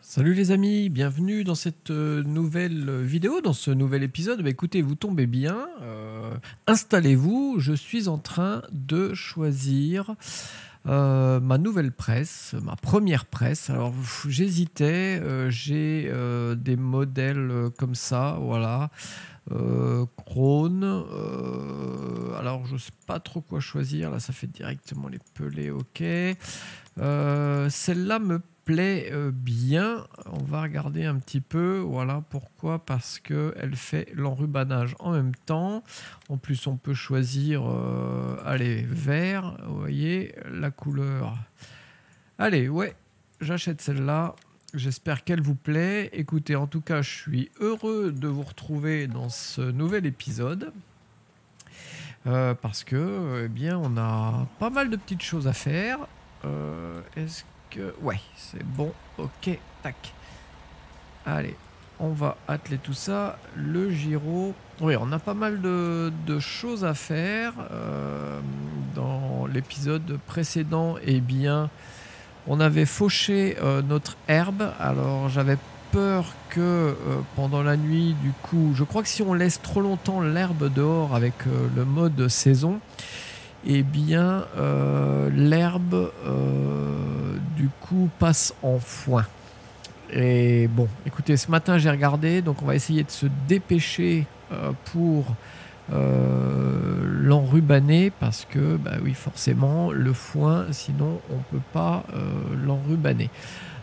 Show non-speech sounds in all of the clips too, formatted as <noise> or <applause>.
Salut les amis, bienvenue dans cette euh, nouvelle vidéo, dans ce nouvel épisode. Bah, écoutez, vous tombez bien, euh, installez-vous, je suis en train de choisir euh, ma nouvelle presse, ma première presse. Alors j'hésitais, euh, j'ai euh, des modèles comme ça, voilà. Krone, alors je sais pas trop quoi choisir, là ça fait directement les pelés, ok. Celle-là me plaît euh, bien. On va regarder un petit peu. Voilà pourquoi. Parce que elle fait l'enrubanage en même temps. En plus, on peut choisir, euh, allez, vert. Vous voyez la couleur. Allez, ouais, j'achète celle-là. J'espère qu'elle vous plaît. Écoutez, en tout cas, je suis heureux de vous retrouver dans ce nouvel épisode. Euh, parce que, eh bien, on a pas mal de petites choses à faire. Est-ce Ouais, c'est bon. Ok, tac. Allez, on va atteler tout ça. Le gyro. Oui, on a pas mal de, choses à faire. Euh, dans l'épisode précédent, eh bien, on avait fauché euh, notre herbe. Alors, j'avais peur que euh, pendant la nuit, du coup, je crois que si on laisse trop longtemps l'herbe dehors avec le mode saison, eh bien, euh, l'herbe, euh, du coup, passe en foin. Et bon, écoutez, ce matin, j'ai regardé, donc on va essayer de se dépêcher euh, pour l'enrubaner, parce que, bah oui, forcément, le foin, sinon, on peut pas l'enrubaner.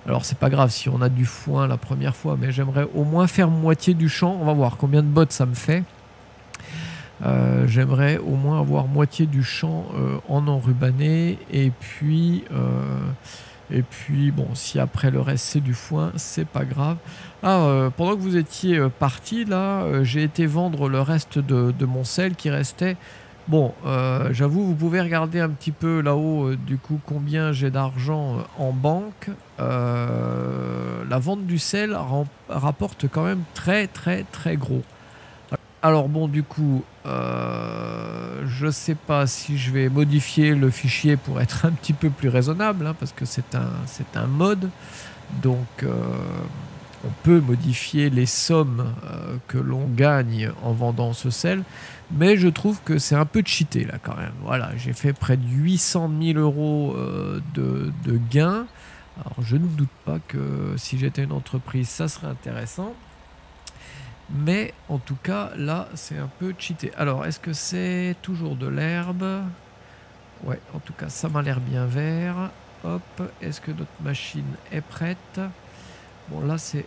Alors, c'est pas grave si on a du foin la première fois, mais j'aimerais au moins faire moitié du champ. On va voir combien de bottes ça me fait. Euh, J'aimerais au moins avoir moitié du champ euh, en enrubané et puis euh, et puis bon si après le reste c'est du foin c'est pas grave. Ah pendant que vous étiez parti là j'ai été vendre le reste de, mon sel qui restait. Bon j'avoue vous pouvez regarder un petit peu là-haut du coup combien j'ai d'argent en banque. La vente du sel rapporte quand même très très très gros. Alors bon, du coup, euh, je sais pas si je vais modifier le fichier pour être un petit peu plus raisonnable, hein, parce que c'est un, mode. Donc, euh, on peut modifier les sommes euh, que l'on gagne en vendant ce sel. Mais je trouve que c'est un peu cheaté là quand même. Voilà, j'ai fait près de 800 000 euros de, de gains. Alors je ne doute pas que si j'étais une entreprise, ça serait intéressant. Mais en tout cas, là, c'est un peu cheaté. Alors, est-ce que c'est toujours de l'herbe? Ouais, en tout cas, ça m'a l'air bien vert. Hop, est-ce que notre machine est prête? Bon, là, c'est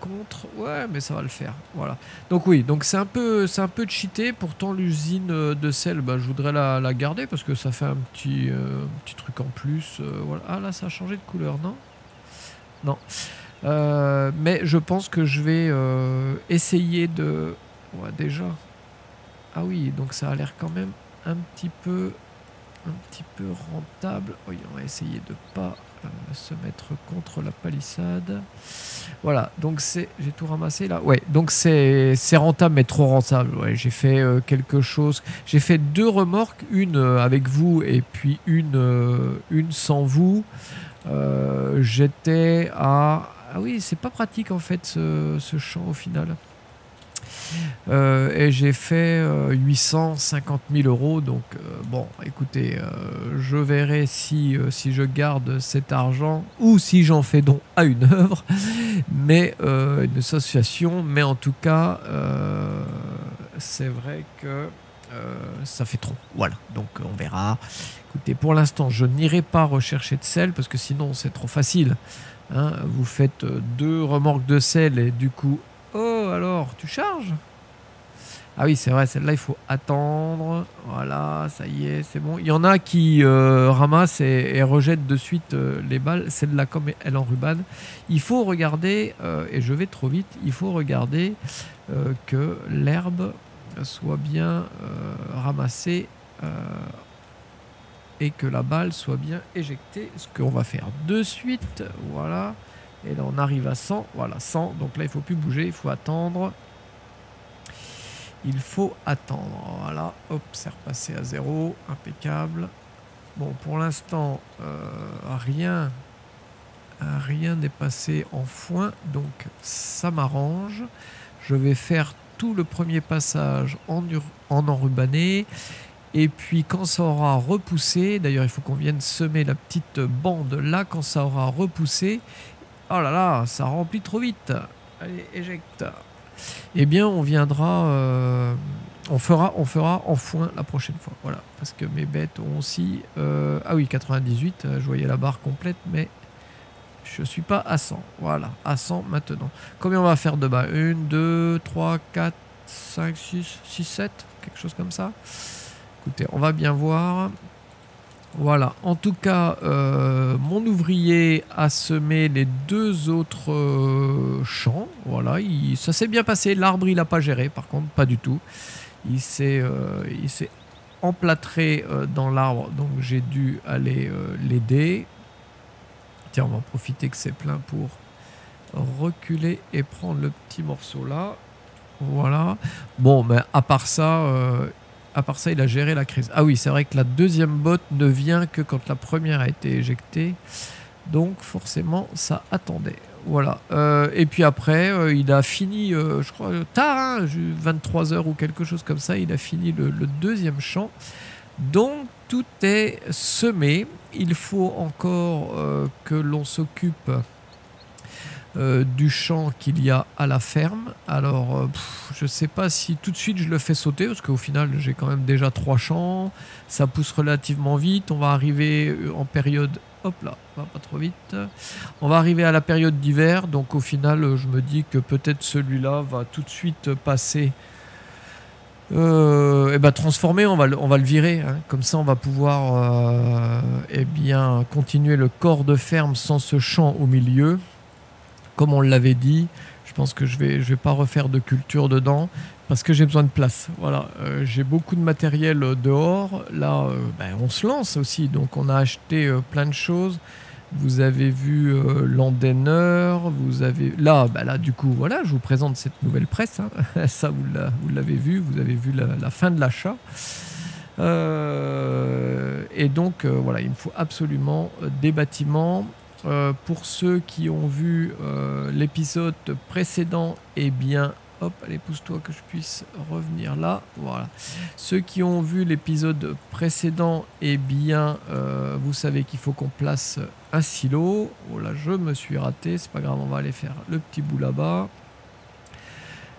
contre. Ouais, mais ça va le faire. Voilà. Donc oui, donc c'est un peu, un peu cheaté. Pourtant, l'usine de sel, bah, je voudrais la, la garder parce que ça fait un petit, euh, truc en plus. euh. Ah là, ça a changé de couleur, non? Non. Euh, mais je pense que je vais euh, essayer de. Déjà. Ah oui, donc ça a l'air quand même un petit peu, un petit peu rentable. On va essayer de pas euh, se mettre contre la palissade. Voilà, donc c'est, j'ai tout ramassé là. Ouais, donc c'est, rentable mais trop rentable. J'ai fait quelque chose. J'ai fait deux remorques, une avec vous et puis une, une sans vous. J'étais à ah oui, c'est pas pratique en fait ce, champ au final. Euh, et j'ai fait euh, 850 000 euros. Donc, euh, bon, écoutez, euh, je verrai si, euh, si je garde cet argent ou si j'en fais don à une œuvre, mais euh, une association. Mais en tout cas, euh, c'est vrai que euh, ça fait trop. Voilà, donc on verra. Écoutez, pour l'instant, je n'irai pas rechercher de sel parce que sinon, c'est trop facile. Hein, vous faites euh, deux remorques de sel et du coup, oh alors, tu charges? Ah oui, c'est vrai, celle-là, il faut attendre. Voilà, ça y est, c'est bon. Il y en a qui euh, ramassent et, et rejettent de suite euh, les balles. Celle-là, comme elle en rubane, il faut regarder, euh, et je vais trop vite, il faut regarder que l'herbe soit bien ramassée et que la balle soit bien éjectée. Ce qu'on va faire de suite. Voilà. Et là, on arrive à 100. Voilà, 100. Donc là, il faut plus bouger. Il faut attendre. Il faut attendre. Voilà, hop, c'est repassé à zéro. Impeccable. Bon, pour l'instant, euh, rien rien n'est passé en foin, donc ça m'arrange. Je vais faire tout le premier passage en, en. Et puis quand ça aura repoussé, d'ailleurs il faut qu'on vienne semer la petite bande là, quand ça aura repoussé, oh là là, ça remplit trop vite. Allez, éjecte. Eh bien on viendra, euh, on, fera, on fera en foin la prochaine fois. Voilà, parce que mes bêtes ont aussi... Euh, ah oui, 98, je voyais la barre complète, mais je suis pas à 100. Voilà, à 100 maintenant. Combien on va faire de bas? 1, 2, 3, 4, 5, 6, 6, 7 Quelque chose comme ça. Écoutez, on va bien voir. Voilà, en tout cas, euh, mon ouvrier a semé les deux autres euh, champs. Voilà, il, ça s'est bien passé. L'arbre, il n'a pas géré, par contre, pas du tout. Il s'est euh, emplâtré dans l'arbre, donc j'ai dû aller l'aider. Tiens, on va en profiter que c'est plein pour reculer et prendre le petit morceau là. Voilà. Bon, mais à part ça, à part ça, il a géré la crise. Ah oui, c'est vrai que la deuxième botte ne vient que quand la première a été éjectée. Donc forcément, ça attendait. Voilà. Euh, et puis après, euh, il a fini, je crois, tard, 23 hein, ou quelque chose comme ça, il a fini le, deuxième chant. Donc tout est semé. Il faut encore euh, que l'on s'occupe euh, du champ qu'il y a à la ferme. Alors, euh, je ne sais pas si tout de suite je le fais sauter, parce qu'au final, j'ai quand même déjà trois champs. Ça pousse relativement vite. On va arriver en période... Hop là, pas trop vite. On va arriver à la période d'hiver. Donc, au final, je me dis que peut-être celui-là va tout de suite passer euh, et ben transformer, on va, le, virer. Hein. Comme ça, on va pouvoir euh, eh bien, continuer le corps de ferme sans ce champ au milieu. Comme on l'avait dit, je pense que je ne vais, je vais pas refaire de culture dedans parce que j'ai besoin de place. Voilà, euh, j'ai beaucoup de matériel dehors. Là, ben, on se lance aussi. Donc, on a acheté plein de choses. Vous avez vu euh, vous avez là, bah là du coup voilà, je vous présente cette nouvelle presse. Hein. <laughs> Ça vous l'avez vu, vous avez vu la, fin de l'achat. Euh, et donc euh, voilà, il me faut absolument euh, des bâtiments. Pour ceux qui ont vu l'épisode précédent, eh bien Hop, allez, pousse-toi que je puisse revenir là. Voilà. Ceux qui ont vu l'épisode précédent, eh bien, euh, vous savez qu'il faut qu'on place un silo. Oh là, je me suis raté. C'est pas grave, on va aller faire le petit bout là-bas.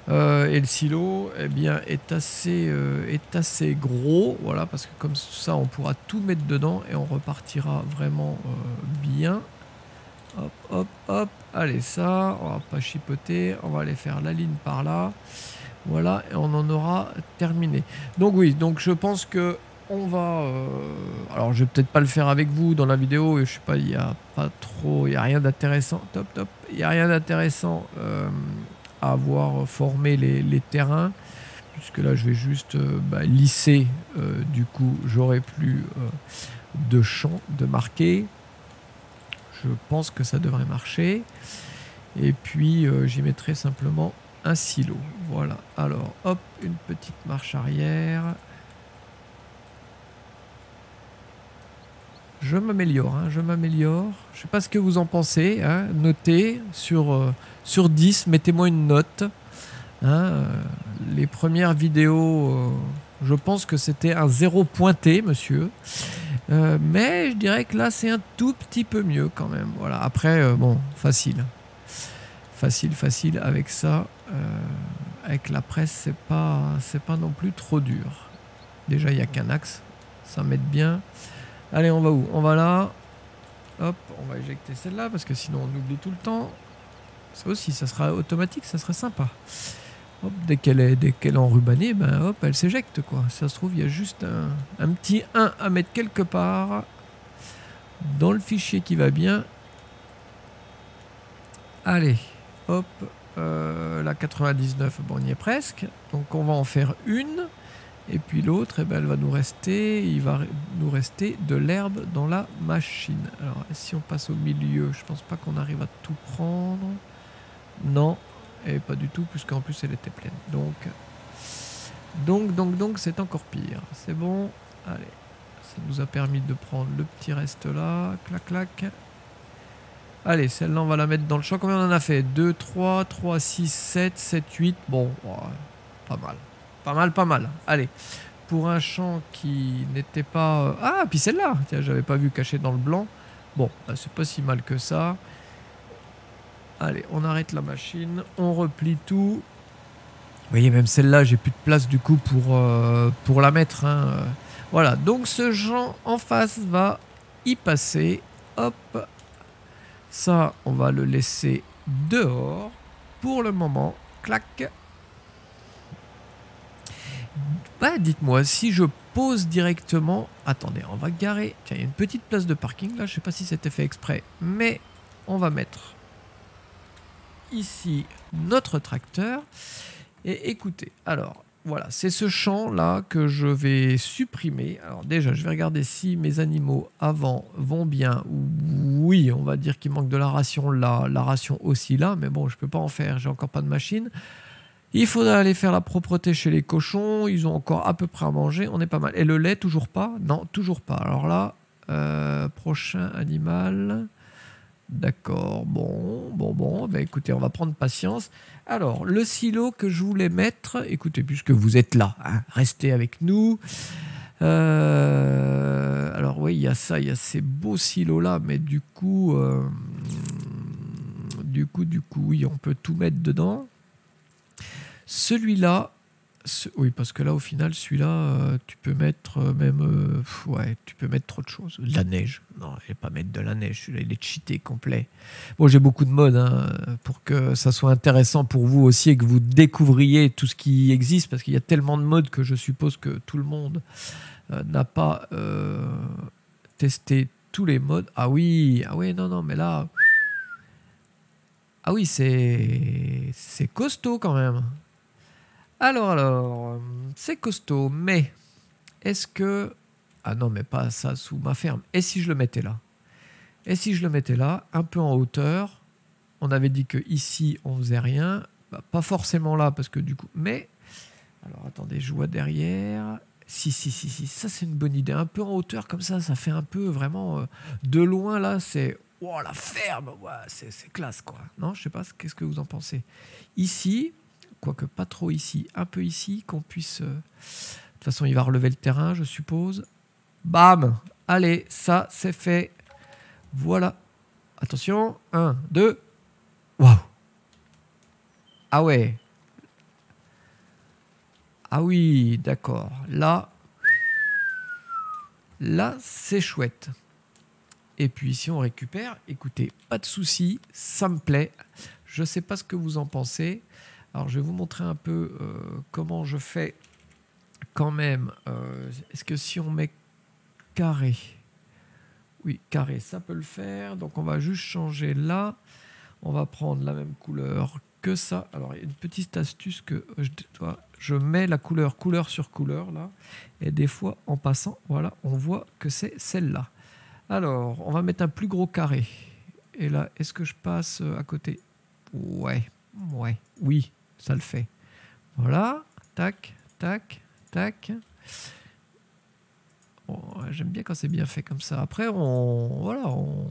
Euh, et le silo, eh bien, est assez, euh, est assez gros, voilà, parce que comme ça, on pourra tout mettre dedans et on repartira vraiment bien. Hop, hop, hop. Allez, ça, on va pas chipoter. On va aller faire la ligne par là. Voilà, et on en aura terminé. Donc oui, donc je pense que on va... Euh, alors, je vais peut-être pas le faire avec vous dans la vidéo. Je sais pas, il n'y a pas trop... Il n'y a rien d'intéressant. Top, top. Il n'y a rien d'intéressant euh, à avoir formé les, terrains. Puisque là, je vais juste euh, bah, lisser. du coup, j'aurai plus de champs de marquer. Je pense que ça devrait marcher. Et puis euh, j'y mettrai simplement un silo. Voilà. Alors hop, une petite marche arrière. Je m'améliore, hein, je m'améliore. Je sais pas ce que vous en pensez. Hein. Notez sur, euh, sur 10, mettez-moi une note. Hein. Euh, les premières vidéos, je pense que c'était un zéro pointé, monsieur. Euh, mais je dirais que là, c'est un tout petit peu mieux quand même. Voilà. Après, euh, bon, facile. Facile, facile avec ça. Euh, avec la presse, c'est pas, c'est pas non plus trop dur. Déjà, il n'y a qu'un axe. Ça m'aide bien. Allez, on va où? On va là. Hop, on va éjecter celle-là parce que sinon on oublie tout le temps. Ça aussi, ça sera automatique, ça serait sympa dès qu'elle est, dès qu'elle est enrubanée, ben hop, elle s'éjecte quoi. ça se trouve, il y a juste un, petit 1 à mettre quelque part dans le fichier qui va bien. Allez, hop, euh, la 99, bon, on y est presque. Donc on va en faire une. Et puis l'autre, eh ben, elle va nous rester, il va nous rester de l'herbe dans la machine. Alors, si on passe au milieu, je pense pas qu'on arrive à tout prendre. Non, et pas du tout, puisqu'en plus elle était pleine. Donc, Donc, donc, donc, c'est encore pire. C'est bon. Allez. Ça nous a permis de prendre le petit reste là. Clac, clac. Allez, celle-là, on va la mettre dans le champ. Combien on en a fait? 2, 3, 3, 6, 7, 7, 8. Bon, pas mal. Pas mal, pas mal. Allez. Pour un champ qui n'était pas... Euh, ah, puis celle-là. Tiens, j'avais pas vu caché dans le blanc. Bon, bah, c'est pas si mal que ça. Allez, on arrête la machine. On replie tout. Vous voyez, même celle-là, j'ai plus de place du coup pour, euh, la mettre. Hein. Voilà, donc ce champ en face va y passer. Hop, ça, on va le laisser dehors pour le moment. Clac. Bah, dites-moi, si je pose directement... Attendez, on va garer... Tiens, il y a une petite place de parking là, je sais pas si c'était fait exprès, mais on va mettre ici notre tracteur. Et écoutez, alors, voilà, c'est ce champ-là que je vais supprimer. Alors déjà, je vais regarder si mes animaux avant vont bien. Oui, on va dire qu'il manque de la ration là, la ration aussi là, mais bon, je ne peux pas en faire, j'ai encore pas de machine. Il faudra aller faire la propreté chez les cochons, ils ont encore à peu près à manger, on est pas mal. Et le lait, toujours pas? Non, toujours pas. Alors là, euh, prochain animal... D'accord, bon, bon, bon, bah écoutez, on va prendre patience. Alors, le silo que je voulais mettre, écoutez, puisque vous êtes là, hein, restez avec nous. Euh, alors oui, il y a ça, il y a ces beaux silos-là, mais du coup, euh, du coup, du coup, oui, on peut tout mettre dedans. Celui-là, oui, parce que là, au final, celui-là, euh, tu peux mettre euh, même. Euh, ouais, tu peux mettre trop de choses. De la neige. Non, je vais pas mettre de la neige. Celui-là, il est cheaté complet. Bon, j'ai beaucoup de modes hein, pour que ça soit intéressant pour vous aussi et que vous découvriez tout ce qui existe parce qu'il y a tellement de modes que je suppose que tout le monde n'a pas testé tous les modes. Ah oui, ah oui, non, non, mais là. Ah oui, c'est. C'est costaud quand même. Alors, alors, c'est costaud, mais est-ce que... Ah non, mais pas ça sous ma ferme. Et si je le mettais là? Et si je le mettais là, un peu en hauteur On avait dit que ici on faisait rien. Bah, pas forcément là, parce que du coup... Mais... Alors, attendez, je vois derrière... Si, si, si, si, ça c'est une bonne idée. Un peu en hauteur, comme ça, ça fait un peu vraiment... Euh, de loin, là, c'est... Oh, la ferme C'est classe, quoi. Non, je sais pas, qu'est-ce que vous en pensez? Ici, quoique pas trop ici, un peu ici, qu'on puisse... Euh, de toute façon, il va relever le terrain, je suppose. Bam Allez, ça, c'est fait. Voilà. Attention, 1, 2. Waouh Ah ouais. Ah oui, d'accord. Là, là, c'est chouette. Et puis si on récupère, écoutez, pas de souci, ça me plaît. Je ne sais pas ce que vous en pensez. Alors je vais vous montrer un peu euh, comment je fais quand même. Euh, est-ce que si on met carré, oui carré, ça peut le faire. Donc on va juste changer là. On va prendre la même couleur que ça. Alors il y a une petite astuce que je, je mets la couleur couleur sur couleur là. Et des fois en passant, voilà, on voit que c'est celle-là. Alors on va mettre un plus gros carré. Et là, est-ce que je passe à côté? Ouais, ouais, oui, ça le fait. Voilà, tac, tac, tac. J'aime bien quand c'est bien fait comme ça. Après, on, voilà, on,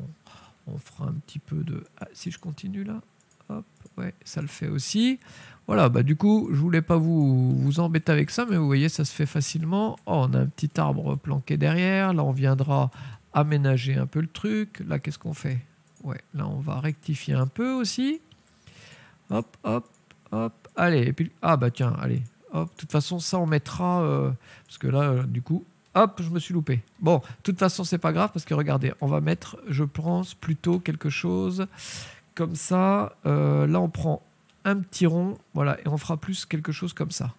fera un petit peu de... Ah, si je continue là, hop, ouais, ça le fait aussi. Voilà, bah du coup, je voulais pas vous, vous embêter avec ça, mais vous voyez, ça se fait facilement. Oh, on a un petit arbre planqué derrière. Là, on viendra aménager un peu le truc. Là, qu'est-ce qu'on fait? Ouais, là, on va rectifier un peu aussi. Hop, hop, hop. Allez, et puis, ah bah tiens, allez, hop, de toute façon, ça on mettra, euh, parce que là, euh, du coup, hop, je me suis loupé. Bon, de toute façon, c'est pas grave, parce que regardez, on va mettre, je pense, plutôt quelque chose comme ça. Euh, là, on prend un petit rond, voilà, et on fera plus quelque chose comme ça.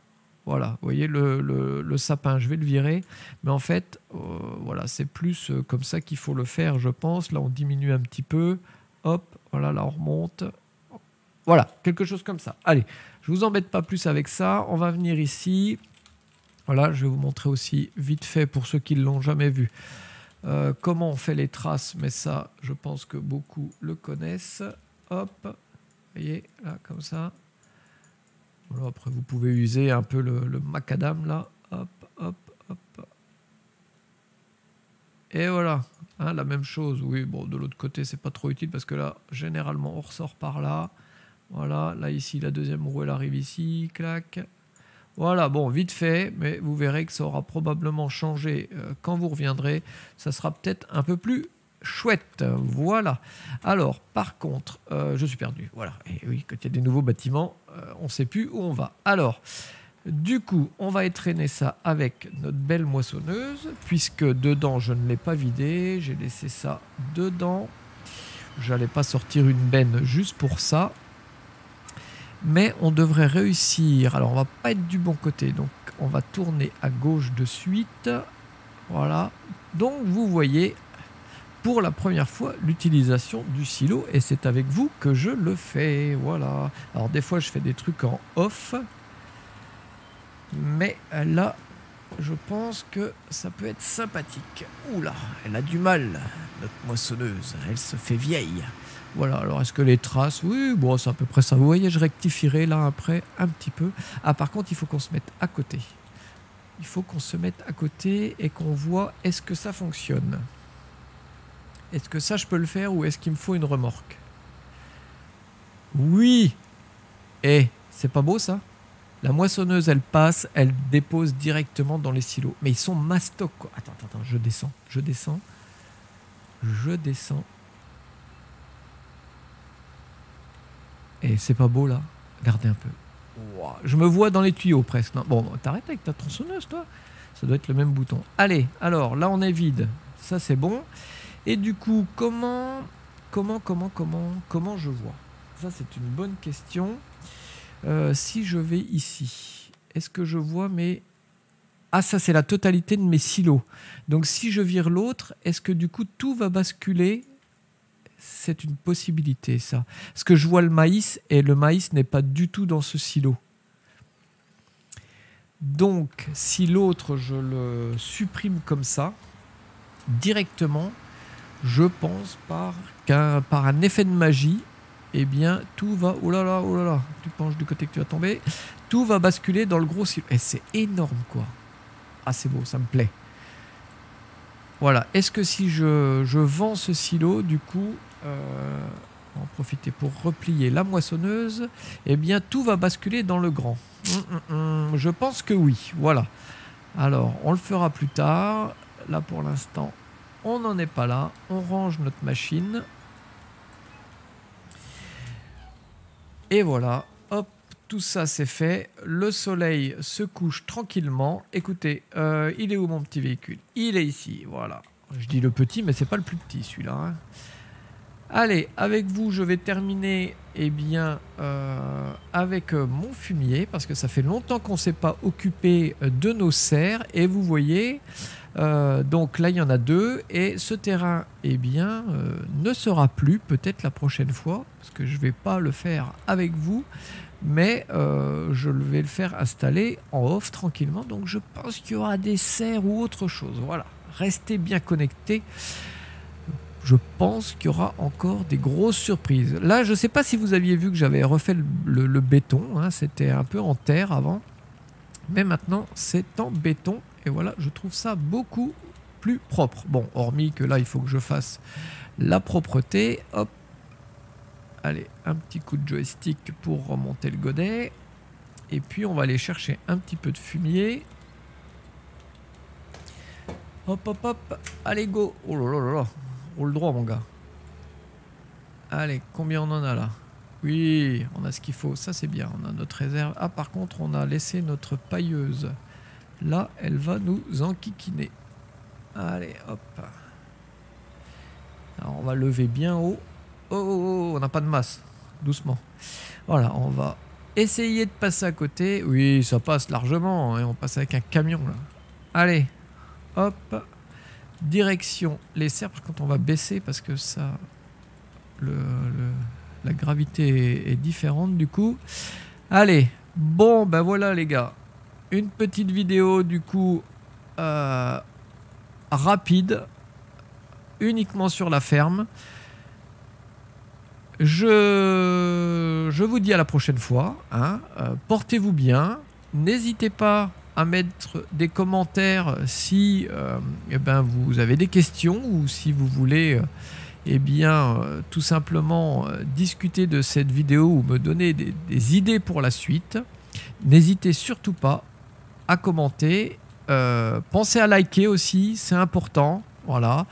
Voilà, vous voyez le, le, sapin, je vais le virer, mais en fait, voilà, c'est plus comme ça qu'il faut le faire, je pense. Là, on diminue un petit peu, hop, voilà, là, on remonte, voilà, quelque chose comme ça. Allez, je vous embête pas plus avec ça. On va venir ici. Voilà, je vais vous montrer aussi vite fait pour ceux qui ne l'ont jamais vu. Euh, comment on fait les traces, mais ça, je pense que beaucoup le connaissent. Hop, vous voyez, là, comme ça. Voilà, après, vous pouvez user un peu le, le macadam là. Hop, hop, hop. Et voilà, hein, la même chose. Oui, bon, de l'autre côté, c'est pas trop utile parce que là, généralement, on ressort par là. Voilà, là, ici, la deuxième roue, elle arrive ici. Clac. Voilà, bon, vite fait, mais vous verrez que ça aura probablement changé euh, quand vous reviendrez. Ça sera peut-être un peu plus chouette. Voilà. Alors, par contre, euh, je suis perdu. Voilà. Et oui, quand il y a des nouveaux bâtiments, euh, on ne sait plus où on va. Alors, du coup, on va étraîner ça avec notre belle moissonneuse, puisque dedans, je ne l'ai pas vidé. J'ai laissé ça dedans. J'allais pas sortir une benne juste pour ça. Mais on devrait réussir. Alors, on va pas être du bon côté. Donc, on va tourner à gauche de suite. Voilà. Donc, vous voyez, pour la première fois l'utilisation du silo et c'est avec vous que je le fais. Voilà. Alors des fois je fais des trucs en off. Mais là, je pense que ça peut être sympathique. Oula, elle a du mal, notre moissonneuse. Elle se fait vieille. Voilà, alors est-ce que les traces? Oui, bon, c'est à peu près ça. Vous voyez, je rectifierai là après un petit peu. Ah, par contre, il faut qu'on se mette à côté. Il faut qu'on se mette à côté et qu'on voit est-ce que ça fonctionne? Est-ce que ça, je peux le faire ou est-ce qu'il me faut une remorque? Oui Eh, c'est pas beau ça? La moissonneuse, elle passe, elle dépose directement dans les silos. Mais ils sont mastoc. Attends, attends, attends, je descends, je descends. Je descends. Et c'est pas beau là Regardez un peu. Ouah, je me vois dans les tuyaux presque. Non, bon, t'arrêtes avec ta tronçonneuse, toi Ça doit être le même bouton. Allez, alors là, on est vide. Ça, c'est bon. Et du coup, comment, comment, comment, comment, comment je vois? Ça, c'est une bonne question. Euh, si je vais ici, est-ce que je vois mes... Ah, ça, c'est la totalité de mes silos. Donc, si je vire l'autre, est-ce que du coup, tout va basculer? C'est une possibilité, ça. Parce que je vois le maïs, et le maïs n'est pas du tout dans ce silo. Donc, si l'autre, je le supprime comme ça, directement, je pense par, un effet de magie, eh bien, tout va. Oh là là, oh là là, tu penches du côté que tu vas tomber. Tout va basculer dans le gros silo. Et c'est énorme, quoi. Ah, c'est beau, ça me plaît. Voilà. Est-ce que si je, je vends ce silo, du coup, euh, on va en profiter pour replier la moissonneuse, eh bien, tout va basculer dans le grand. Hum, hum, hum. Je pense que oui. Voilà. Alors, on le fera plus tard. Là, pour l'instant, on n'en est pas là. On range notre machine. Et voilà, hop, tout ça c'est fait. Le soleil se couche tranquillement. Écoutez, euh, il est où mon petit véhicule? Il est ici, voilà. Je dis le petit, mais c'est pas le plus petit celui-là. hein. Allez, avec vous, je vais terminer eh bien, euh, avec euh, mon fumier, parce que ça fait longtemps qu'on ne s'est pas occupé euh, de nos serres. Et vous voyez, donc là, il y en a deux. Et ce terrain, eh bien, ne sera plus peut-être la prochaine fois, parce que je ne vais pas le faire avec vous, mais je vais le faire installer en off tranquillement. Donc je pense qu'il y aura des serres ou autre chose. Voilà, restez bien connectés. Je pense qu'il y aura encore des grosses surprises. Là, je ne sais pas si vous aviez vu que j'avais refait le, béton. hein, C'était un peu en terre avant. Mais maintenant, c'est en béton. Et voilà, je trouve ça beaucoup plus propre. Bon, hormis que là, il faut que je fasse la propreté. Hop. Allez, un petit coup de joystick pour remonter le godet. Et puis, on va aller chercher un petit peu de fumier. Hop, hop, hop. Allez, go. Oh là là là là. Roule droit, mon gars. Allez, combien on en a là? Oui, on a ce qu'il faut. Ça, c'est bien. On a notre réserve. Ah, par contre, on a laissé notre pailleuse. Là, elle va nous enquiquiner. Allez, hop. Alors, on va lever bien haut. Oh, oh, oh, on n'a pas de masse. Doucement. Voilà, on va essayer de passer à côté. Oui, ça passe largement. Et on passe avec un camion, là. Allez, hop. Direction les. Par contre, on va baisser parce que ça... La gravité est, est différente, du coup. Allez, bon, ben voilà, les gars une petite vidéo du coup euh, rapide uniquement sur la ferme Je, je vous dis à la prochaine fois. hein. Euh, Portez-vous bien. N'hésitez pas à mettre des commentaires si euh, eh ben, vous avez des questions ou si vous voulez euh, eh bien, euh, tout simplement discuter de cette vidéo ou me donner des, idées pour la suite. N'hésitez surtout pas à commenter. Pensez à liker aussi, c'est important. Voilà,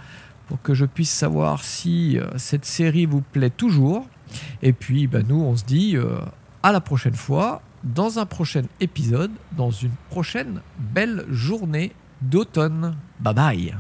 pour que je puisse savoir si cette série vous plaît toujours. Et puis, ben, nous, on se dit à la prochaine fois, dans un prochain épisode, dans une prochaine belle journée d'automne. Bye bye